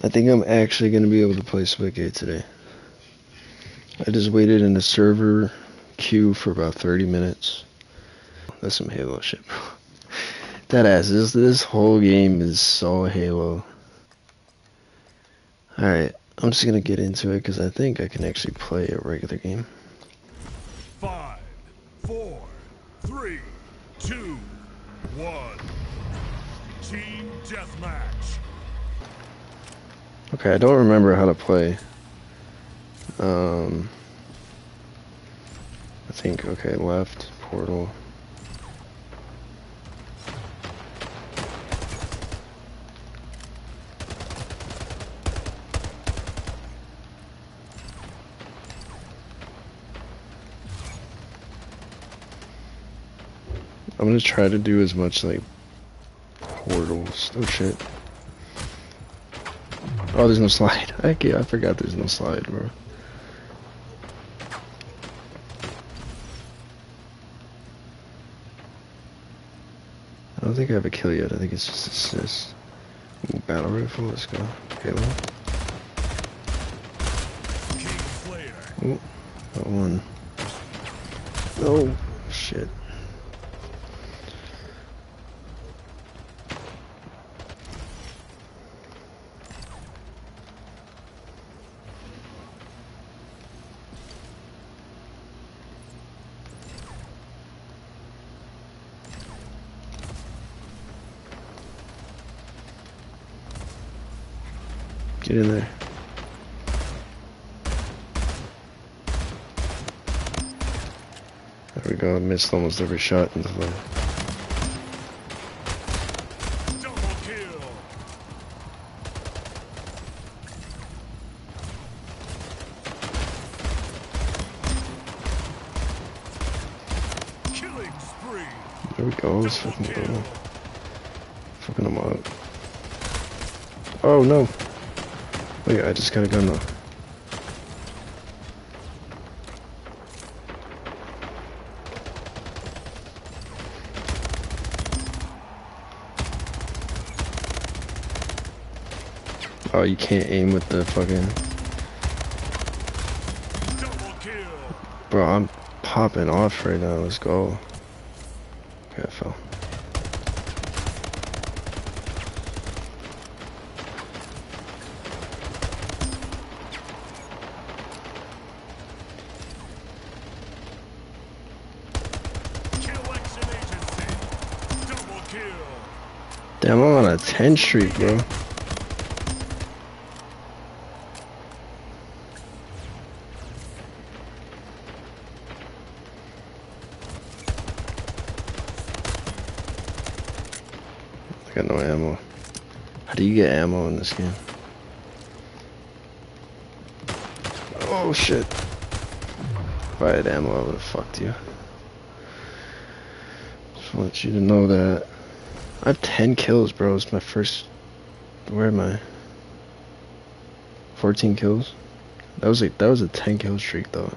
I think I'm actually going to be able to play Splitgate today. I just waited in the server queue for about 30 minutes. That's some Halo shit, bro. That ass, this, this whole game is so Halo. Alright, I'm just gonna get into it because I think I can actually play a regular game. Five, four, three, two, one. Team Deathmatch. Okay, I don't remember how to play. Um, I think, okay, left, portal. I'm gonna try to do as much like portals. Oh shit. Oh, there's no slide. Can't, I forgot there's no slide, bro. I don't think I have a kill yet. I think it's just assist. Ooh, battle rifle. Let's go. Halo. Ooh, that one. Oh shit. Get in there. There we go. I missed almost every shot in the. There we go. Fucking go. Fucking them up. Oh no. Oh, Wait, I just got a gun though. Oh, you can't aim with the fucking. Bro, I'm popping off right now. Let's go. Okay, I fell. Kill action agency. Double kill. Damn, I'm on a 10 streak, bro. I got no ammo. How do you get ammo in this game? Oh shit. If I had ammo, I would have fucked you. Just want you to know that. I have 10 kills, bro. It's my first. Where am I? 14 kills? That was a that was a 10 kill streak though.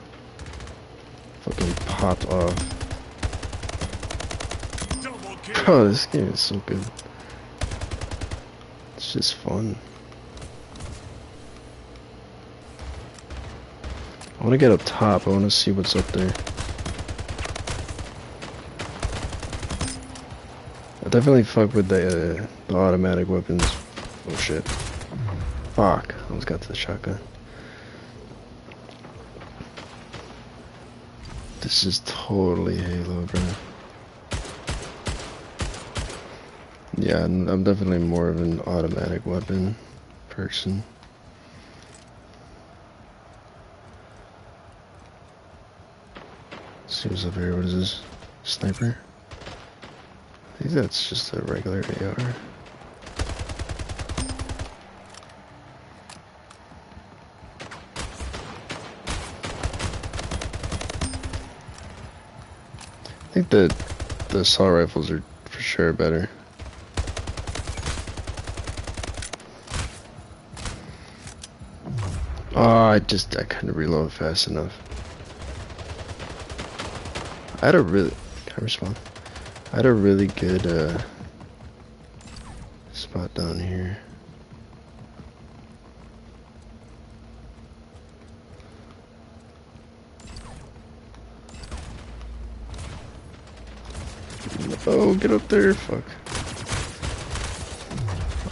Fucking popped off. Bro, this game is so good. It's just fun. I want to get up top. I want to see what's up there. Definitely fuck with the, uh, the automatic weapons. Oh shit. Fuck. Almost got to the shotgun. This is totally Halo, bro. Yeah, I'm I'm definitely more of an automatic weapon person. See what's up here. What is this? Sniper? That's just a regular AR. I think the the assault rifles are for sure better. Oh, I just I couldn't reload fast enough. I had a really I respond? I had a really good uh, spot down here. Oh, get up there, fuck.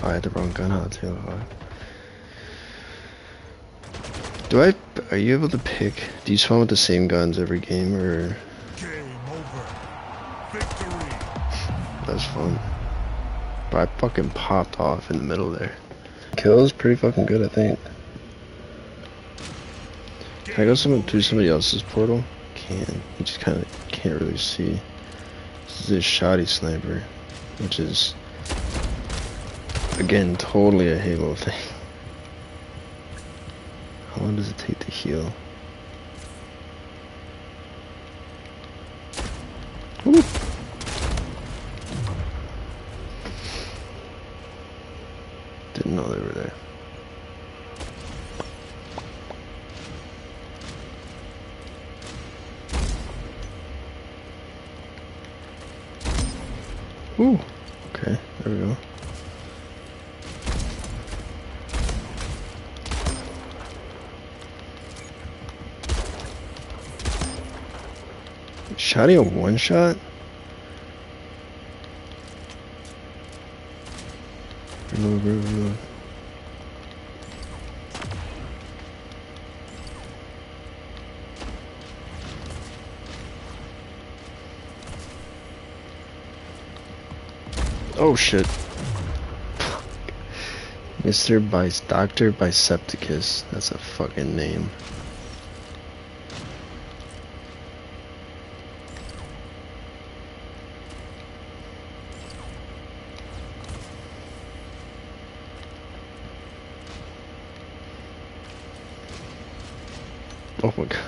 Oh, I had the wrong gun out too. Do I, are you able to pick, do you spawn with the same guns every game or? Fun? But I fucking popped off in the middle there. Kill's pretty fucking good, I think. Can I go some, through somebody else's portal? Can. You just kind of can't really see. This is a shoddy sniper, which is, again, totally a Halo thing. How long does it take to heal? Ooh. Okay, there we go. Shotty a one shot? Reload, reload, reload. Oh shit. Mr. Bice Dr. Bicepticus. That's a fucking name. Oh my god.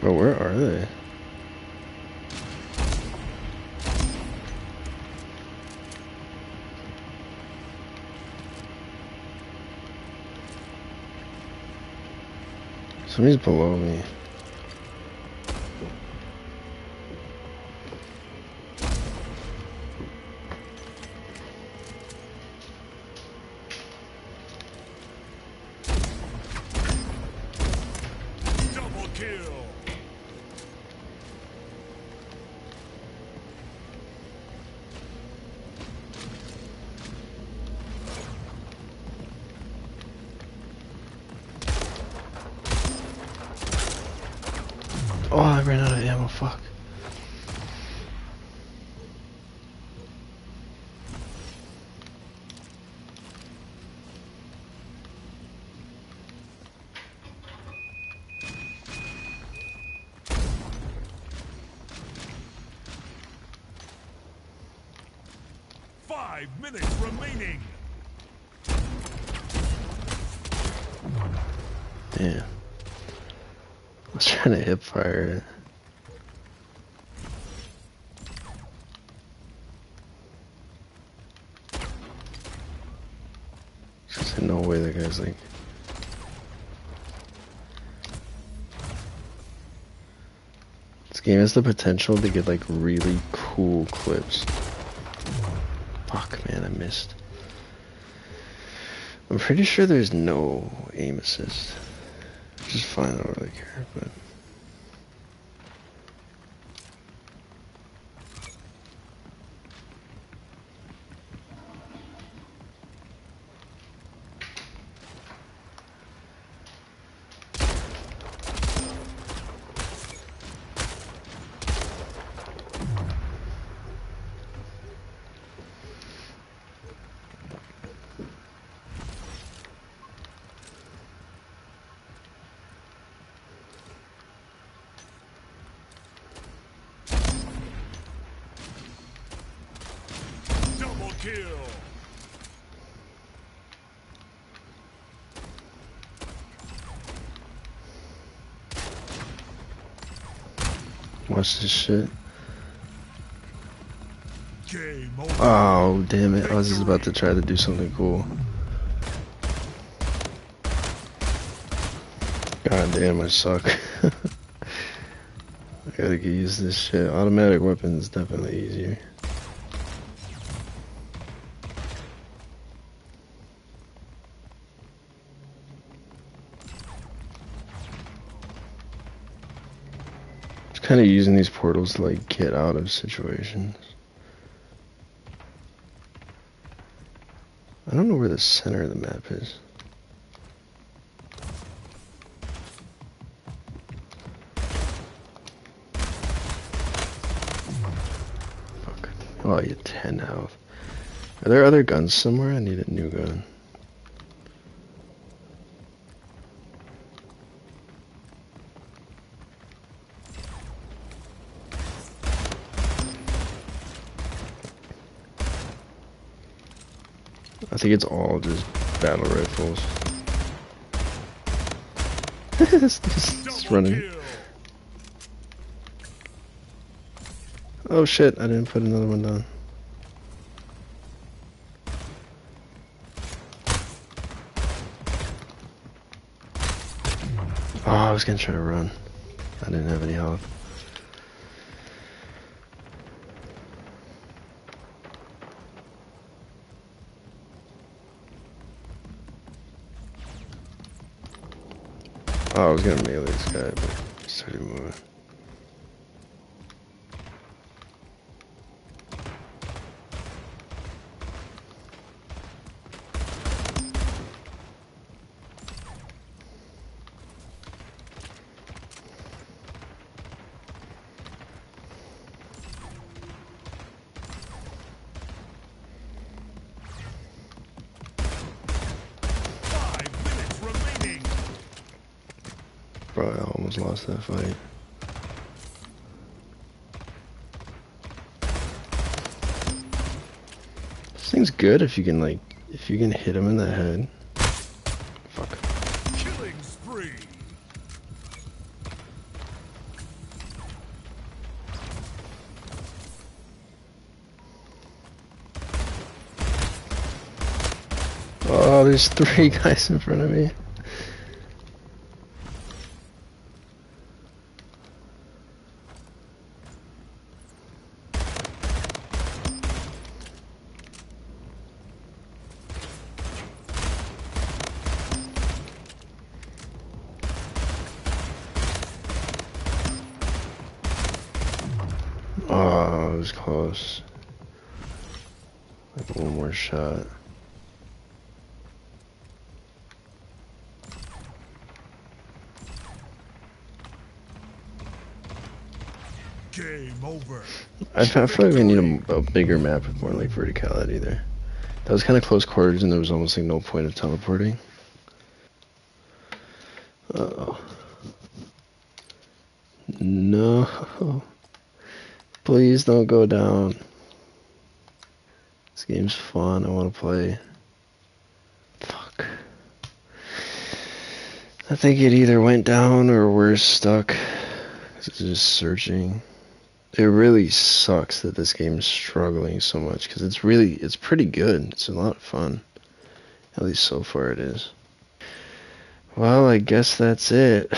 Bro, where are they? Somebody's below me. Double kill. Fuck. Five minutes remaining. Damn. I was trying to hip fire no way that guy's like. This game has the potential to get like really cool clips. Fuck, man, I missed. I'm pretty sure there's no aim assist. Which is fine, I don't really care, but. Double kill. Watch this shit. Oh, oh, damn it. I was just about to try to do something cool. God damn, I suck. I gotta get used to this shit. Automatic weapons definitely easier. Kind of using these portals to like get out of situations. I don't know where the center of the map is. Fuck. Oh, you 10 health. Are there other guns somewhere? I need a new gun. I think it's all just battle rifles. it's just it's running. Oh shit, I didn't put another one down. Oh, I was gonna try to run. I didn't have any health. Oh, I was gonna melee this guy, but he started moving. Five minutes remaining. Bro, I almost lost that fight. This thing's good if you can like, if you can hit him in the head. Fuck. Killing spree. Oh, there's three guys in front of me. Oh, it was close. Like shot. Game over. I, I feel like we need a, a bigger map with more like verticality there. That was kind of close quarters, and there was almost like no point of teleporting. Uh oh. No. Please don't go down. This game's fun. I want to play. Fuck. I think it either went down or we're stuck. It's just searching it really sucks that this game is struggling so much because it's really it's pretty good it's a lot of fun at least so far it is well i guess that's it